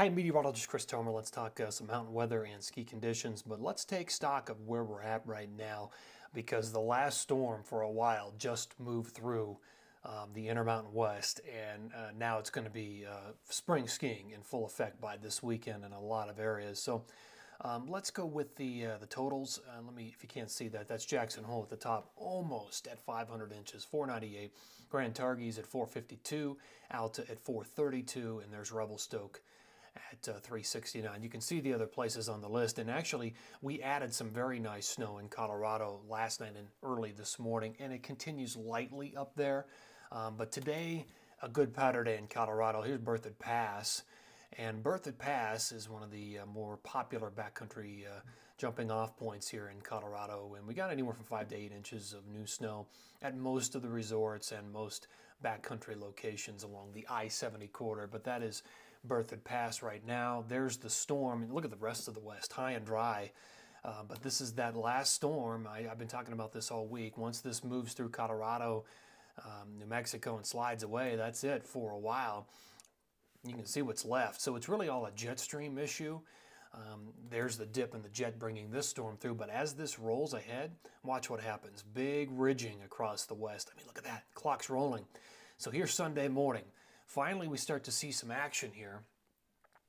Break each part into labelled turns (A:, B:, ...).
A: Hi, meteorologist Chris Tomer. Let's talk uh, some mountain weather and ski conditions, but let's take stock of where we're at right now because the last storm for a while just moved through um, the Intermountain West, and uh, now it's going to be uh, spring skiing in full effect by this weekend in a lot of areas. So um, let's go with the uh, the totals. Uh, let me, if you can't see that, that's Jackson Hole at the top, almost at 500 inches, 498. Grand Targhee at 452, Alta at 432, and there's Revelstoke at uh, 369. You can see the other places on the list. And actually, we added some very nice snow in Colorado last night and early this morning, and it continues lightly up there. Um, but today, a good powder day in Colorado. Here's Berthoud Pass. And Berthoud Pass is one of the uh, more popular backcountry uh, jumping off points here in Colorado. And we got anywhere from five to eight inches of new snow at most of the resorts and most backcountry locations along the I 70 corridor. But that is Berthoud Pass right now. There's the storm. Look at the rest of the West, high and dry. Uh, but this is that last storm. I, have been talking about this all week. Once this moves through Colorado, um, New Mexico, and slides away, that's it for a while. You can see what's left. So it's really all a jet stream issue. Um, there's the dip in the jet bringing this storm through. But as this rolls ahead, watch what happens. Big ridging across the west. I mean, look at that. Clock's rolling. So here's Sunday morning. Finally, we start to see some action here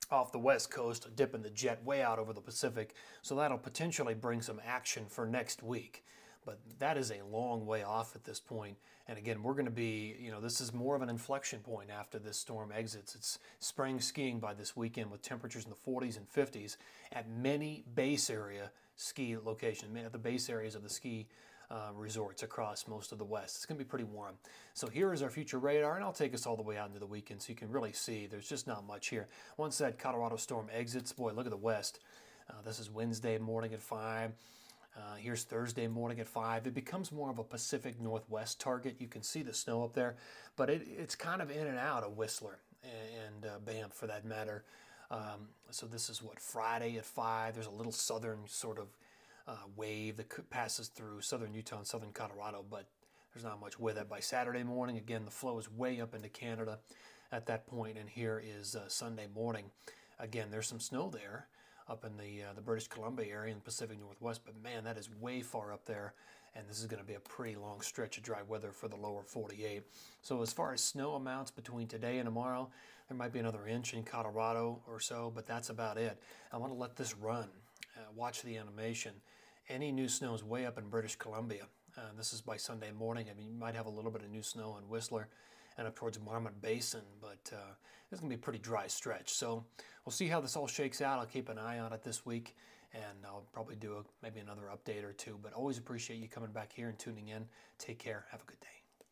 A: off the west coast, dipping the jet way out over the Pacific. So that'll potentially bring some action for next week. But that is a long way off at this point. And again, we're going to be, you know, this is more of an inflection point after this storm exits. It's spring skiing by this weekend with temperatures in the 40s and 50s at many base area ski locations, at the base areas of the ski uh, resorts across most of the West. It's going to be pretty warm. So here is our future radar, and I'll take us all the way out into the weekend so you can really see there's just not much here. Once that Colorado storm exits, boy, look at the West. Uh, this is Wednesday morning at 5. Uh, here's Thursday morning at 5. It becomes more of a Pacific Northwest target. You can see the snow up there, but it, it's kind of in and out of Whistler and, and uh, Banff for that matter. Um, so this is what, Friday at 5. There's a little southern sort of uh, wave that passes through southern Utah and southern Colorado, but there's not much with it. By Saturday morning, again, the flow is way up into Canada at that point, and here is uh, Sunday morning. Again, there's some snow there up in the uh, the British Columbia area in the Pacific Northwest, but man, that is way far up there, and this is going to be a pretty long stretch of dry weather for the lower 48. So as far as snow amounts between today and tomorrow, there might be another inch in Colorado or so, but that's about it. I want to let this run uh, watch the animation. Any new snow is way up in British Columbia. Uh, this is by Sunday morning. I mean, you might have a little bit of new snow in Whistler and up towards Marmot Basin, but uh, it's going to be a pretty dry stretch. So we'll see how this all shakes out. I'll keep an eye on it this week, and I'll probably do a, maybe another update or two. But always appreciate you coming back here and tuning in. Take care. Have a good day.